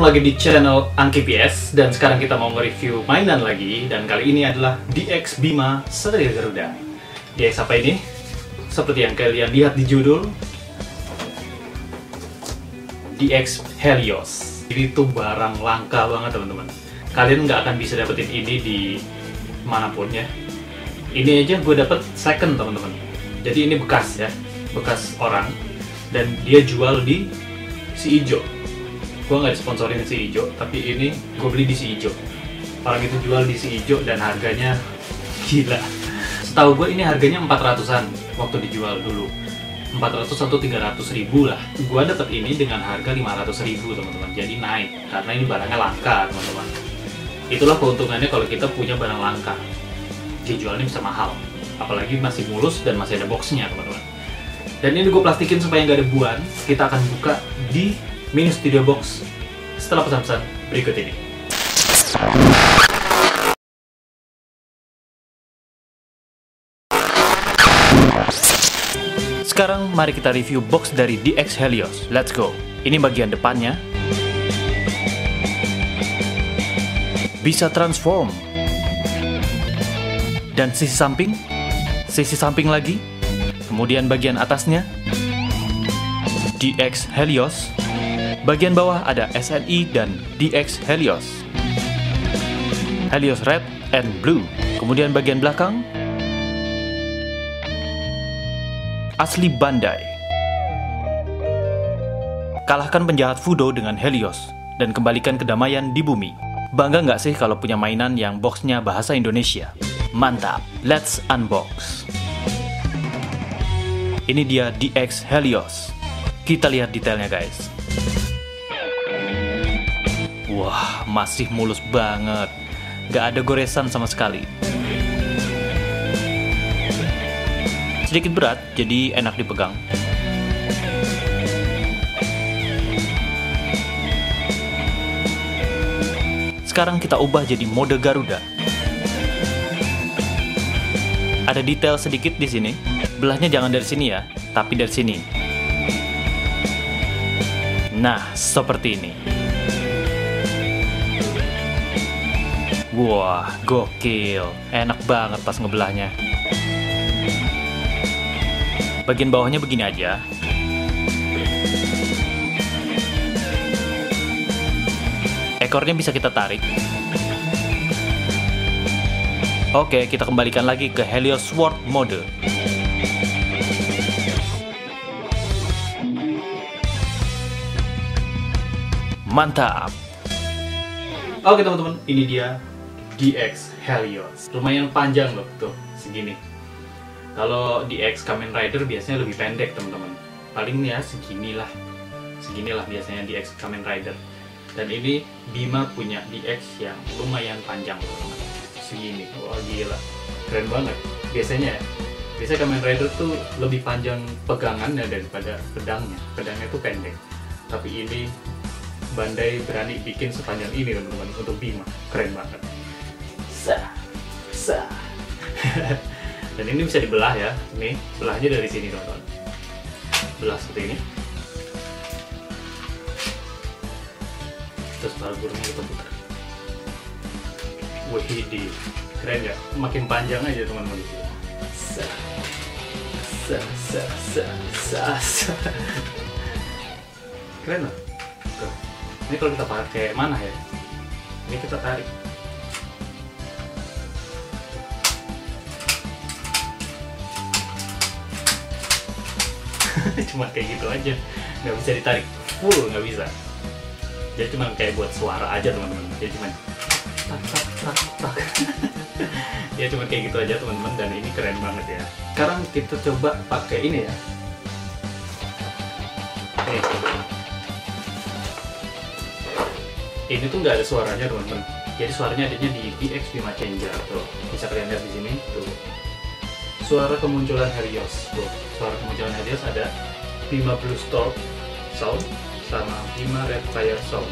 ketemu lagi di channel Angki PS dan sekarang kita mau nge-review mainan lagi dan kali ini adalah DX Bima Satria Garuda. DX apa ini? Seperti yang kalian lihat di judul DX Helios. Ini tuh barang langka banget teman-teman. Kalian nggak akan bisa dapetin ini di mana pun ya. Ini aja gue dapet second teman-teman. Jadi ini bekas ya, bekas orang dan dia jual di si Ijo gue nggak disponsorin si Ijo tapi ini gue beli di si Ijo. Orang itu jual di si Ijo dan harganya gila. Setahu gue ini harganya 400an waktu dijual dulu. 400 atau 300 ribu lah. Gue dapet ini dengan harga 500 ribu teman-teman. Jadi naik karena ini barangnya langka teman-teman. Itulah keuntungannya kalau kita punya barang langka. Dijualnya bisa mahal. Apalagi masih mulus dan masih ada boxnya teman-teman. Dan ini gue plastikin supaya nggak ada buan. Kita akan buka di mini studio box setelah pesan-pesan berikut ini. Sekarang mari kita review box dari DX Helios. Let's go. Ini bagian depannya. Bisa transform. Dan sisi samping. Sisi samping lagi. Kemudian bagian atasnya. DX Helios Bagian bawah ada SNI dan DX Helios. Helios Red and Blue. Kemudian bagian belakang asli Bandai. Kalahkan penjahat Fudo dengan Helios dan kembalikan kedamaian di bumi. Bangga nggak sih kalau punya mainan yang boxnya bahasa Indonesia? Mantap, let's unbox. Ini dia DX Helios. Kita lihat detailnya guys. Wah, masih mulus banget. Gak ada goresan sama sekali. Sedikit berat, jadi enak dipegang. Sekarang kita ubah jadi mode Garuda. Ada detail sedikit di sini. Belahnya jangan dari sini ya, tapi dari sini. Nah, seperti ini. Wah, gokil. Enak banget pas ngebelahnya. Bagian bawahnya begini aja. Ekornya bisa kita tarik. Oke, kita kembalikan lagi ke Helios Sword mode. Mantap! Oke teman-teman, ini dia DX Helios. Lumayan panjang loh tuh, segini. Kalau DX Kamen Rider biasanya lebih pendek teman-teman. Paling ya seginilah. Seginilah biasanya DX Kamen Rider. Dan ini Bima punya DX yang lumayan panjang teman-teman. Segini. Wah gila. Keren banget. Biasanya biasanya Kamen Rider tuh lebih panjang pegangannya daripada pedangnya. Pedangnya tuh pendek. Tapi ini Bandai berani bikin sepanjang ini teman-teman untuk Bima. Keren banget sah sah dan ini bisa dibelah ya. Ini belahnya dari sini teman-teman. Belah seperti ini. Terus burungnya kita putar. Wih di keren ya. Makin panjang aja teman-teman. Sah sah sah sah sah sah keren loh. Ini kalau kita pakai mana ya? Ini kita tarik cuma kayak gitu aja. Nggak bisa ditarik full nggak bisa. Jadi cuma kayak buat suara aja teman-teman. Jadi cuma ya cuma kayak gitu aja teman-teman. Dan ini keren banget ya. Sekarang kita coba pakai ini ya. Ini tuh nggak ada suaranya teman-teman. Jadi suaranya adanya di DX Bima tuh. Bisa kalian lihat di sini tuh suara kemunculan Helios tuh suara kemunculan Helios ada Bima Blue Storm Sound sama Bima Red Fire Sound.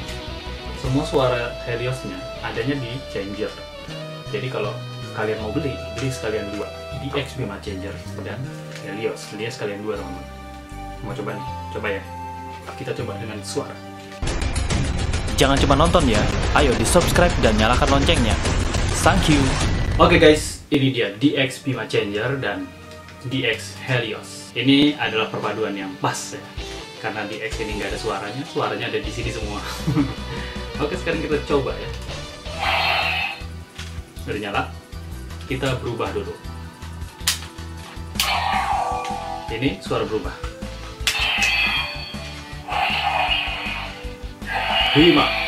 Semua suara Heliosnya adanya di Changer. Jadi kalau kalian mau beli beli sekalian dua. DX Bima Changer dan Helios beli sekalian dua teman-teman. Mau coba nih? Coba ya. Kita coba dengan suara. Jangan cuma nonton ya, ayo di subscribe dan nyalakan loncengnya. Thank you. Oke guys, ini dia DX Bima Changer dan DX Helios. Ini adalah perpaduan yang pas ya. Karena DX ini nggak ada suaranya, suaranya ada di sini semua. Oke, sekarang kita coba ya. Udah nyala. Kita berubah dulu. Ini suara berubah. Bima.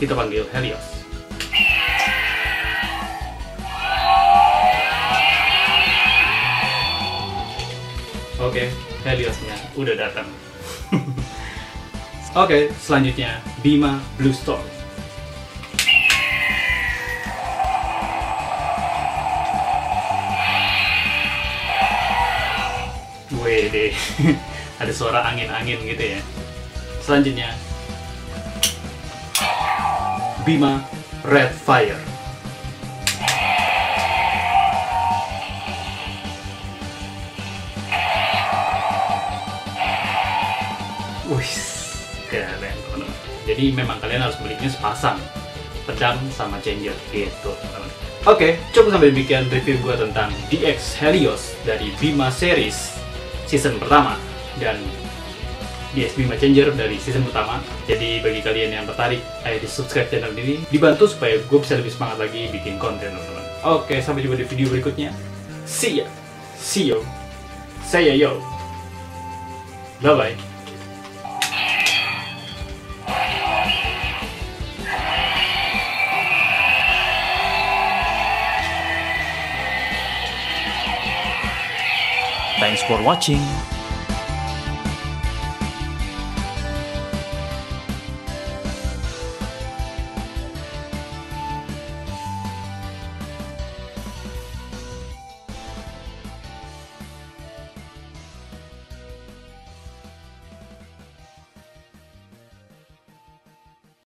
Kita panggil Helios. Oke, Heliosnya udah datang. Oke, selanjutnya Bima Blue Storm. Wede, ada suara angin-angin gitu ya. Selanjutnya Bima Red Fire. Wih, keren teman-teman. Jadi memang kalian harus belinya sepasang pedang sama changer gitu teman-teman. Oke, cukup sampai demikian review gue tentang DX Helios dari Bima Series season pertama dan DX Bima Changer dari season pertama. Jadi bagi kalian yang tertarik, ayo di subscribe channel ini, dibantu supaya gue bisa lebih semangat lagi bikin konten teman-teman. Oke, sampai jumpa di video berikutnya. See ya, see you, saya yo, bye bye. Thanks for watching.